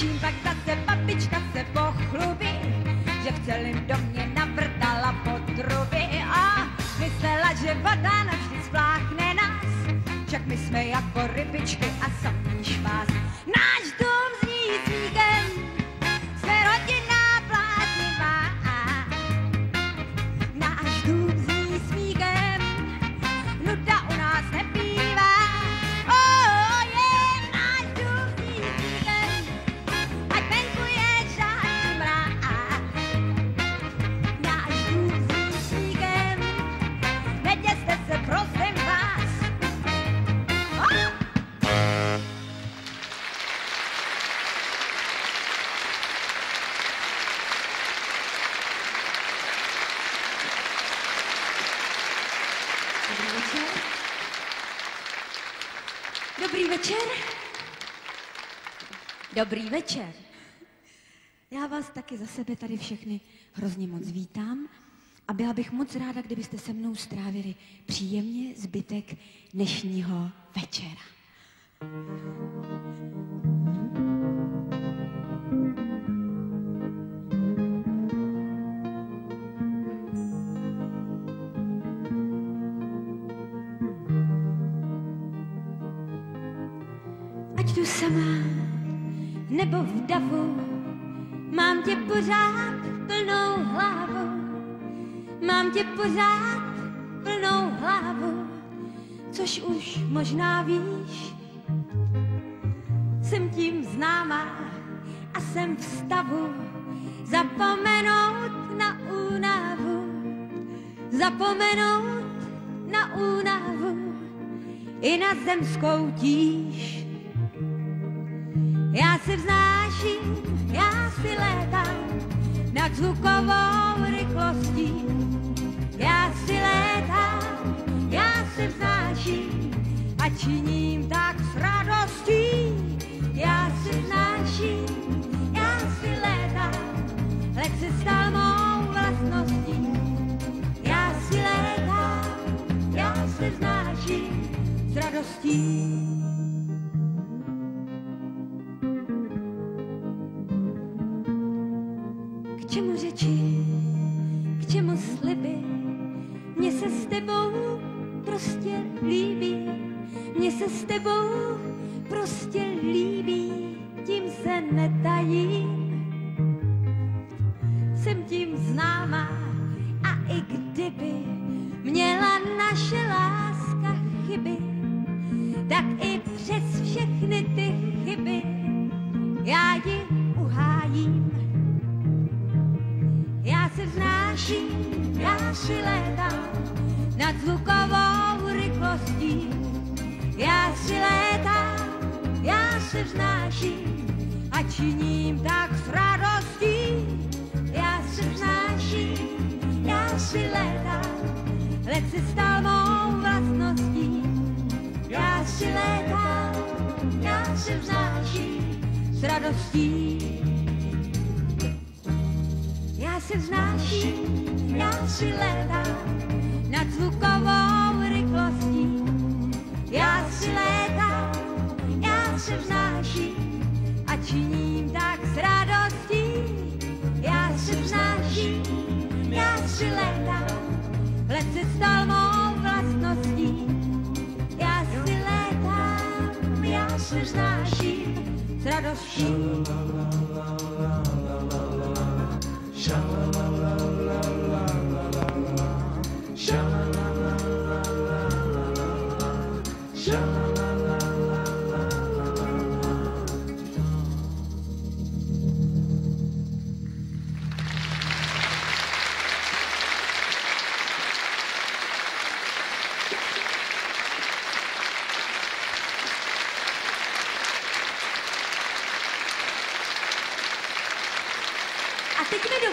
Čím pak zase babička se pochlubí, že v celém domě navrtala potruby a myslela, že voda navždy spláchne nás, však my jsme jako rybičky a samý Dobrý večer. Já vás taky za sebe tady všechny hrozně moc vítám a byla bych moc ráda, kdybyste se mnou strávili příjemně zbytek dnešního večera. Nebo v davu, mám tě pořád plnou hlavu. Mám tě pořád plnou hlavu, což už možná víš. Jsem tím známá a jsem v stavu zapomenout na únavu. Zapomenout na únavu i na zemskou tíž. Já se vznáším, já si létám nad zvukovou rychlostí. Já si létám, já se vznáším a činím tak s radostí. Jsem tím známá a i kdyby měla naše láska chyby, tak i přes všechny ty chyby já ji uhájím. Já se vznáším, já si létám nad zvukovou rychlostí. Já si létám, já se vznáším a činím tak s radostí. Se vznáším, já si létám, let se stal mou vlastností. Já si létám, já se vznáším s radostí. Já se vznáším, já si létám nad zvukovou si létám, let se stal mou vlastností. Já si létám, já se vznáším s radostí.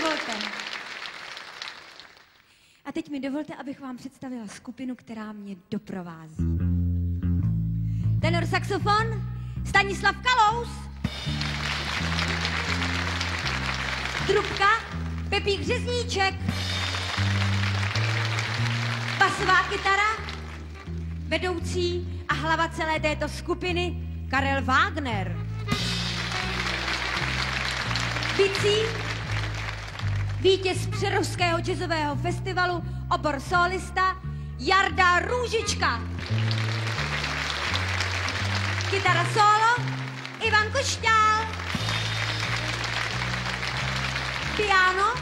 Dovolte. A teď mi dovolte, abych vám představila skupinu, která mě doprovází. Tenor saxofon Stanislav Kalous. Trubka Pepík Řezníček. Basová kytara vedoucí a hlava celé této skupiny Karel Wagner. Bicí vítěz Přerovského jazzového festivalu, obor solista Jarda Růžička. Kytara solo Ivan Košťál. Piano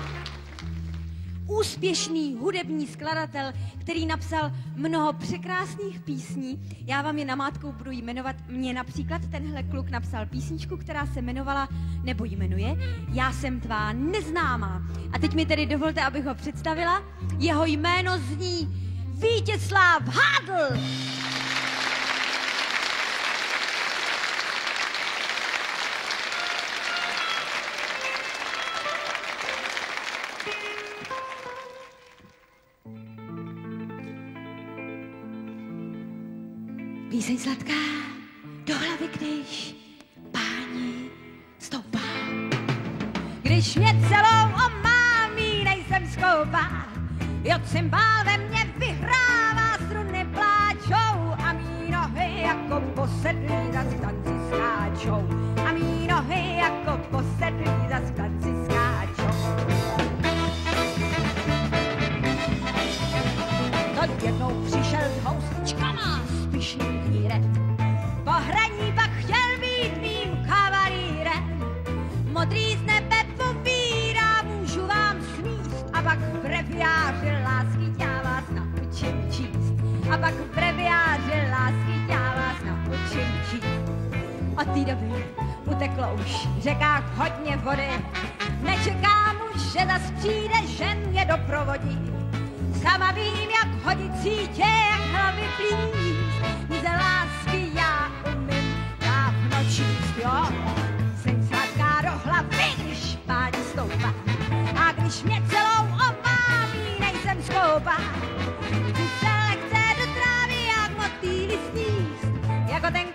úspěšný hudební skladatel, který napsal mnoho překrásných písní. Já vám je namátkou budu jmenovat. Mně například tenhle kluk napsal písničku, která se jmenovala, nebo jmenuje, Já jsem tvá neznámá. A teď mi tedy dovolte, abych ho představila. Jeho jméno zní Vítězslav Hadl. Píseň sladká do hlavy, když páni stoupá. Když mě celou omámí, nejsem skoupá. Jo, cymbál ve mně vyhrává, struny pláčou a mý nohy jako posedlí za tanci skáčou. A mý nohy jako posedlí za sítě, jak hlavy plíst. Ze lásky já umím dávno číst, jo. Jsem sladká do hlavy, když páni stoupá. A když mě celou omámí, nejsem skoupá. Chci se lehce do trávy, jak motýly sníst. Jako tenkrát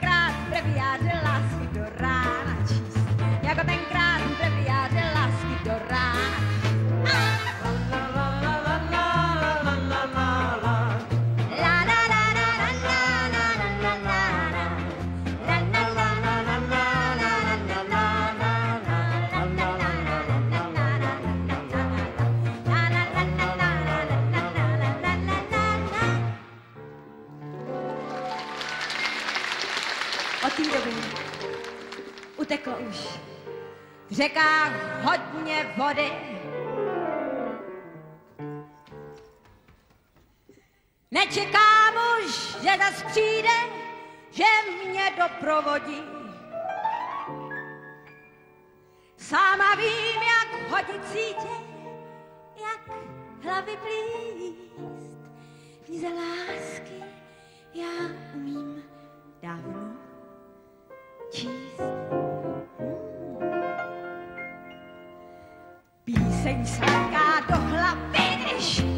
uteklo už v řekách hodně vody. Nečekám už, že zas přijde, že mě doprovodí. Sama vím, jak hodit sítě, jak hlavy plíst. Knize lásky já umím dávno číst. Píseň sladká do hlavy, když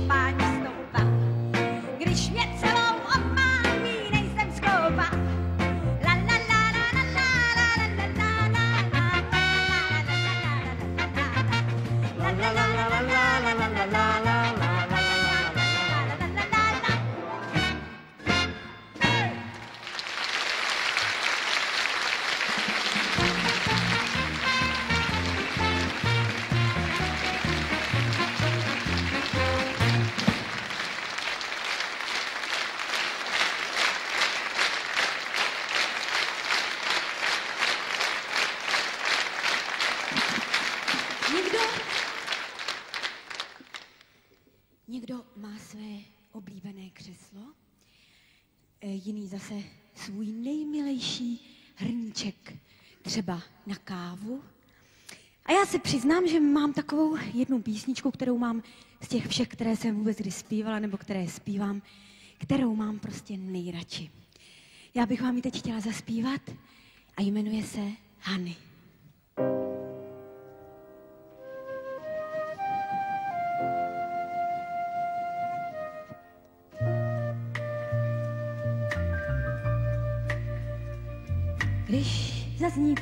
hrníček třeba na kávu. A já se přiznám, že mám takovou jednu písničku, kterou mám z těch všech, které jsem vůbec kdy zpívala, nebo které zpívám, kterou mám prostě nejradši. Já bych vám ji teď chtěla zaspívat a jmenuje se Hany.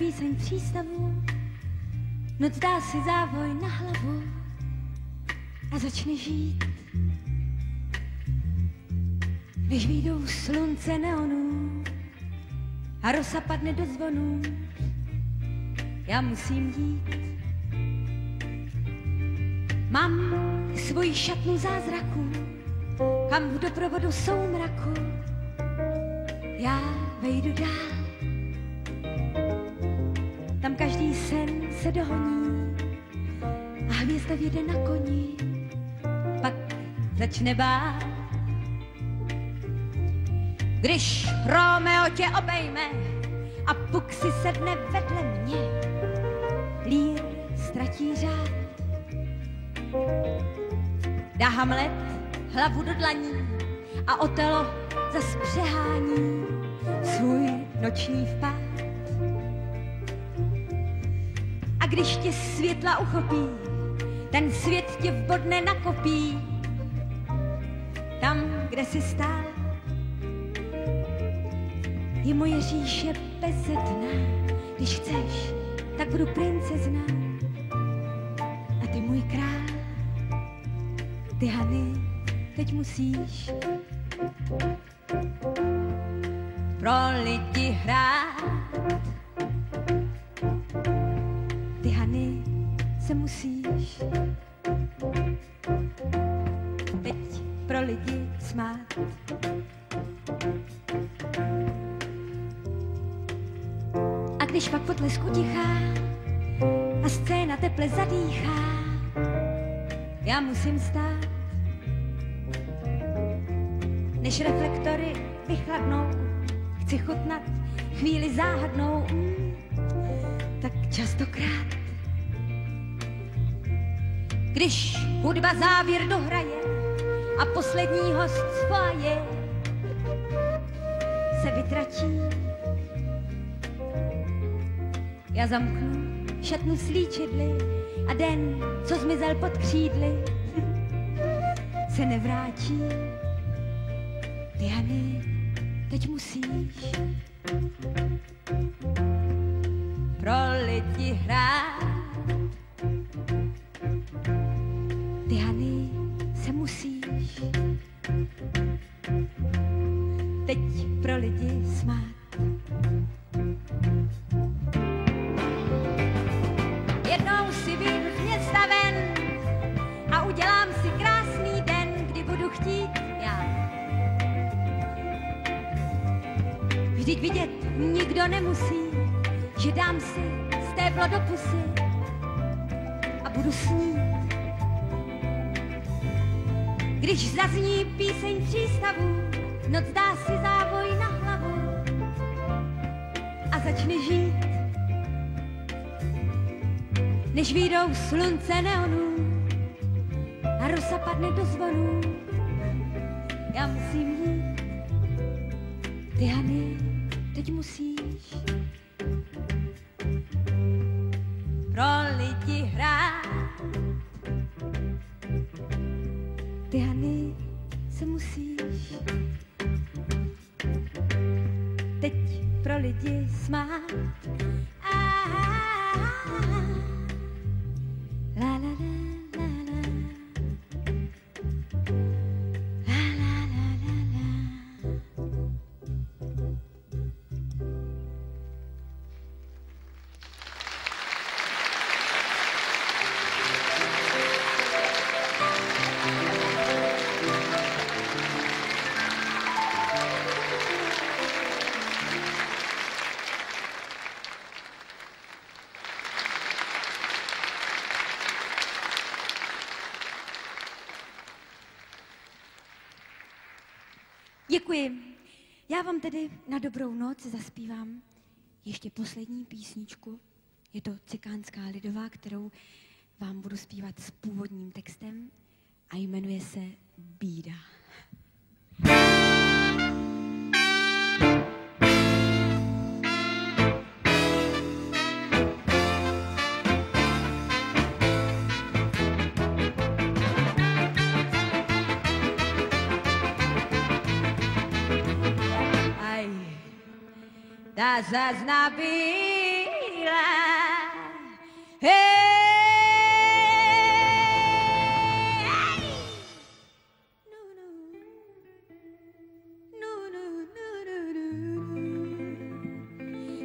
Píseň přístavu, noc dá si závoj na hlavu a začne žít. Když výjdou slunce neonů a rosa padne do zvonů, já musím jít. Mám svoji šatnu zázraku, kam v doprovodu soumraku já vejdu dál. Tam každý sen se dohoní a hvězda věde na koni, pak začne bát. Když Romeo tě obejme a puk si sedne vedle mě, lír ztratí řád. Dá Hamlet hlavu do dlaní a Otelo zas přehání svůj noční vpád. Když tě světla uchopí, ten svět tě vbodne na kopí, tam, kde jsi stál. Je moje říše bezedná, když chceš, tak budu princezna. A ty můj král, ty Hany, teď musíš pro lidi hrát. Já musím stát, než reflektory vychladnou, chci chutnat chvíli záhadnou, mm, tak častokrát. Když hudba závěr dohraje a poslední host z foaje se vytratí, já zamknu šatnu slíčidly a den, co zmizel pod křídly, se nevrátí. Ty Hany, teď musíš pro lidi hrát. Nikdo nemusí, že dám si stéblo do pusy a budu snít. Když zazní píseň přístavu, noc dá si závoj na hlavu a začne žít. Než výjdou slunce neonů a rosa padne do zvonů, já musím jít. Ty Hany, teď musíš pro lidi hrát. Ty Hany, se musíš teď pro lidi smát. Děkuji. Já vám tedy na dobrou noc zaspívám ještě poslední písničku. Je to cikánská lidová, kterou vám budu zpívat s původním textem a jmenuje se Bída. das asnavilas.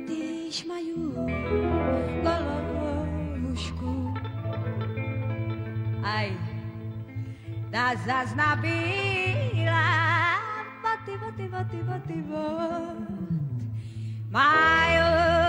Desmaiou Golosco Ai. Das asnavilas Bate, bate, bate, bate, bate. Když